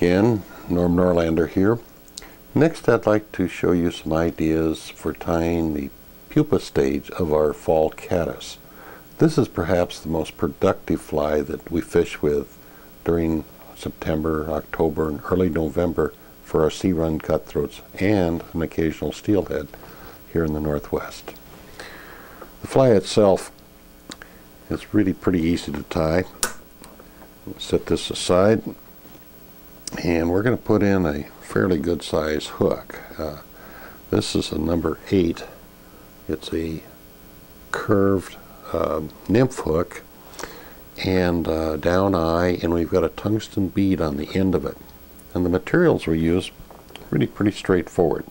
again, Norm Norlander here. Next I'd like to show you some ideas for tying the pupa stage of our fall caddis. This is perhaps the most productive fly that we fish with during September, October, and early November for our sea run cutthroats and an occasional steelhead here in the Northwest. The fly itself is really pretty easy to tie. Set this aside and we're going to put in a fairly good size hook. Uh, this is a number 8. It's a curved uh, nymph hook and uh, down eye and we've got a tungsten bead on the end of it. And the materials we use really pretty straightforward.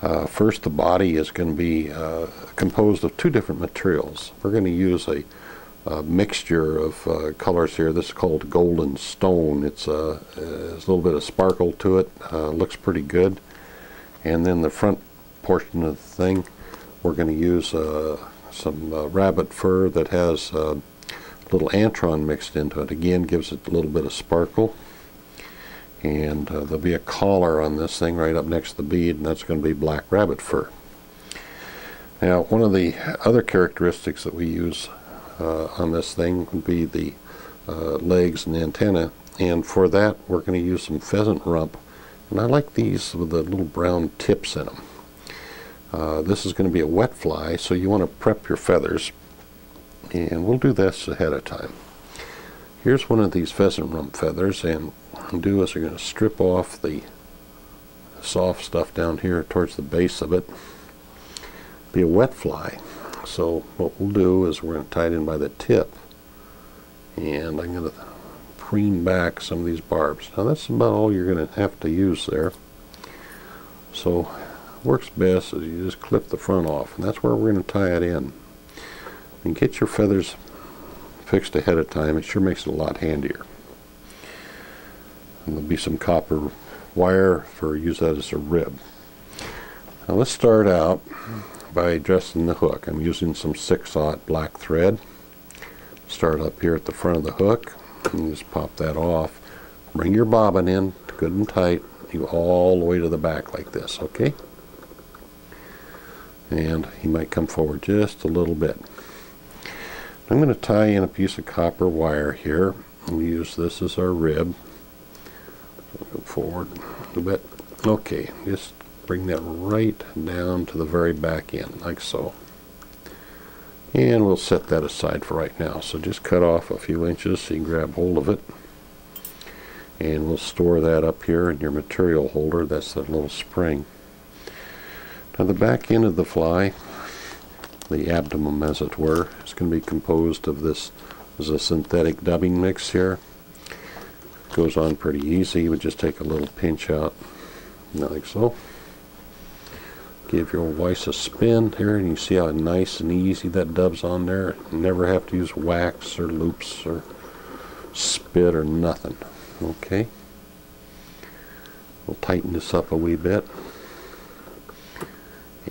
Uh, first the body is going to be uh, composed of two different materials. We're going to use a, a mixture of uh, colors here. This is called golden stone. It's uh, a little bit of sparkle to it. Uh, looks pretty good. And then the front portion of the thing we're going to use uh, some rabbit fur that has a little antron mixed into it. Again gives it a little bit of sparkle and uh, there'll be a collar on this thing right up next to the bead and that's going to be black rabbit fur. Now one of the other characteristics that we use uh, on this thing would be the uh, legs and the antenna and for that we're going to use some pheasant rump and I like these with the little brown tips in them. Uh, this is going to be a wet fly so you want to prep your feathers and we'll do this ahead of time. Here's one of these pheasant rump feathers and do is we're going to strip off the soft stuff down here towards the base of it. Be a wet fly. So what we'll do is we're going to tie it in by the tip and I'm going to preen back some of these barbs. Now that's about all you're going to have to use there. So works best is you just clip the front off and that's where we're going to tie it in. And get your feathers fixed ahead of time. It sure makes it a lot handier. And there'll be some copper wire for use that as a rib. Now let's start out by dressing the hook. I'm using some 6-aught black thread. Start up here at the front of the hook and just pop that off. Bring your bobbin in good and tight. You all the way to the back like this, okay? And he might come forward just a little bit. I'm going to tie in a piece of copper wire here. We use this as our rib go forward a little bit. Okay, just bring that right down to the very back end, like so. And we'll set that aside for right now. So just cut off a few inches so you can grab hold of it. And we'll store that up here in your material holder. That's that little spring. Now the back end of the fly, the abdomen as it were, is going to be composed of this, this is a synthetic dubbing mix here goes on pretty easy. Would just take a little pinch out, like so. Give your vise a spin here, and you see how nice and easy that dubs on there. never have to use wax or loops or spit or nothing. Okay. We'll tighten this up a wee bit.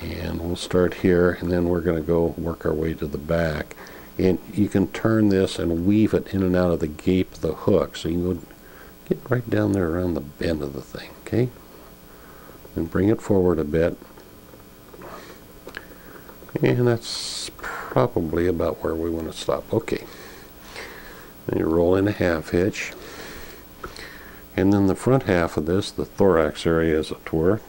And we'll start here, and then we're going to go work our way to the back. And you can turn this and weave it in and out of the gape of the hook. So you can go Get right down there around the bend of the thing, okay? And bring it forward a bit. And that's probably about where we want to stop. Okay. And you roll in a half hitch. And then the front half of this, the thorax area as it were,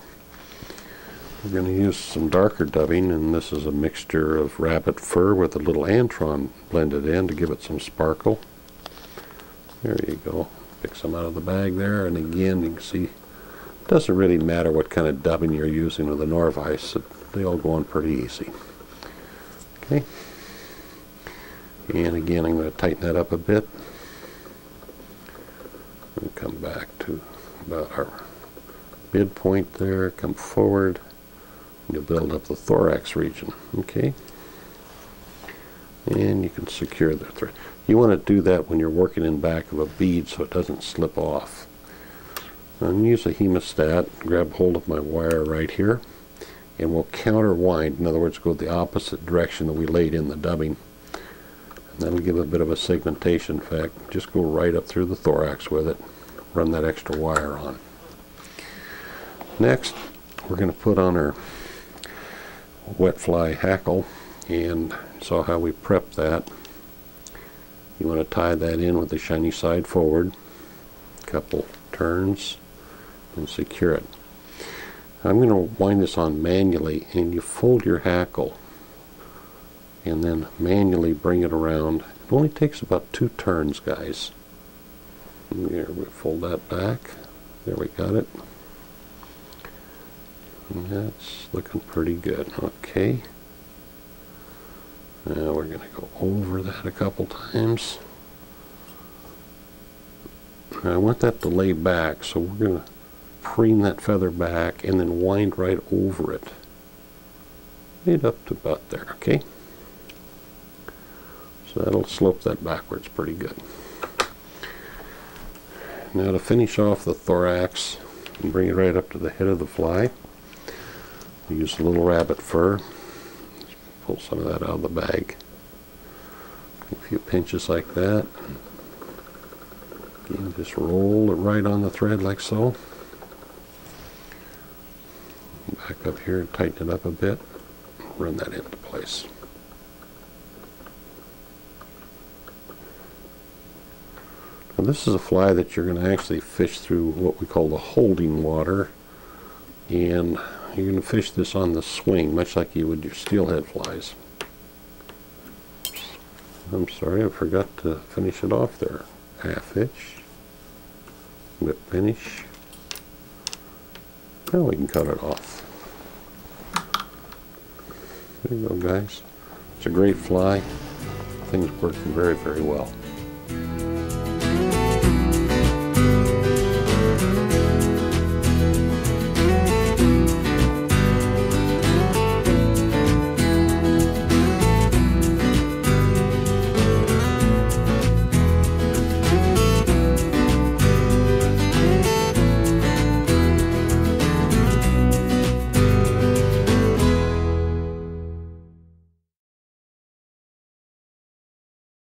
we're going to use some darker dubbing, and this is a mixture of rabbit fur with a little antron blended in to give it some sparkle. There you go pick some out of the bag there and again you can see doesn't really matter what kind of dubbing you're using with the Norvise they all go on pretty easy okay and again I'm going to tighten that up a bit and come back to about our midpoint there come forward and you'll build up the thorax region okay and you can secure the thread. You want to do that when you're working in back of a bead so it doesn't slip off. I'm going to use a hemostat, grab hold of my wire right here, and we'll counter wind. In other words, go the opposite direction that we laid in the dubbing. And that'll give a bit of a segmentation effect. Just go right up through the thorax with it, run that extra wire on. Next, we're going to put on our wet fly hackle and saw how we prep that. You want to tie that in with the shiny side forward, couple turns, and secure it. I'm going to wind this on manually and you fold your hackle and then manually bring it around. It only takes about two turns guys. Here we fold that back. There we got it. That's looking pretty good. Okay. Now we're going to go over that a couple times. I want that to lay back, so we're going to preen that feather back and then wind right over it. Right up to about there, okay? So that'll slope that backwards pretty good. Now to finish off the thorax and bring it right up to the head of the fly, use a little rabbit fur. Pull some of that out of the bag. A few pinches like that. Just roll it right on the thread like so. Back up here and tighten it up a bit. Run that into place. Now this is a fly that you're going to actually fish through what we call the holding water. And you're going to fish this on the swing, much like you would your steelhead flies. I'm sorry, I forgot to finish it off there. Half hitch. Whip finish. Now we can cut it off. There you go, guys. It's a great fly. Things working very, very well.